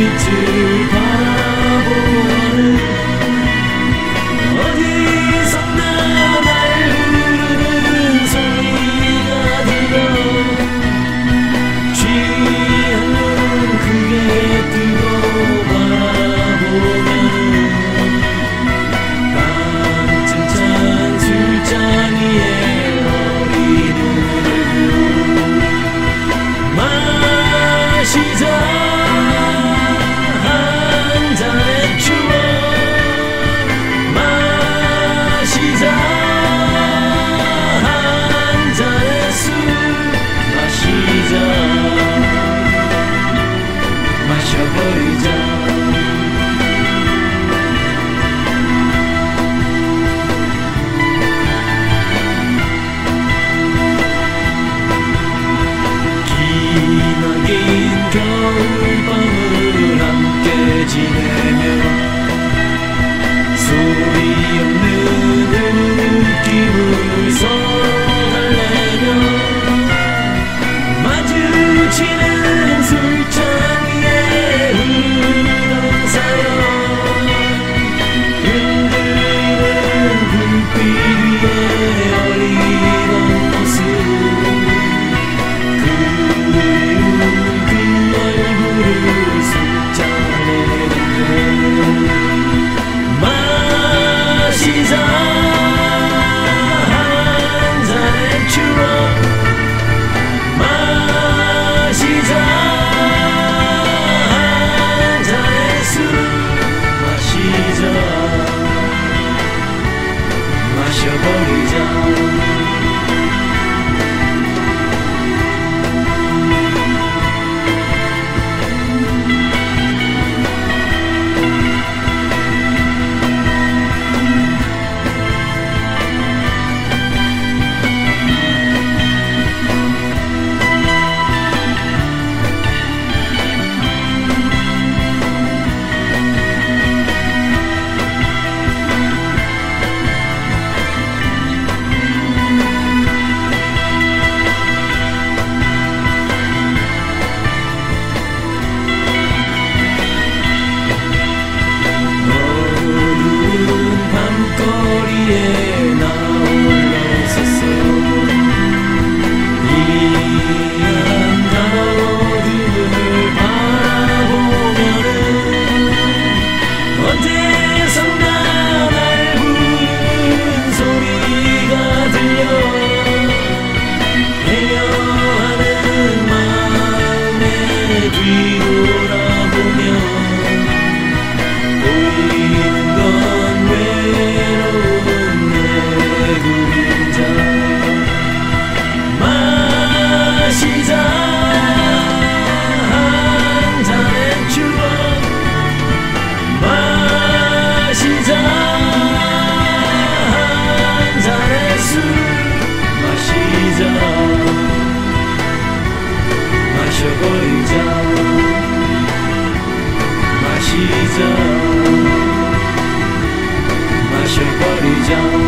To. too. Ina in Kalpana. yeah. don't